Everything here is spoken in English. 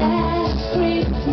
Last Christmas,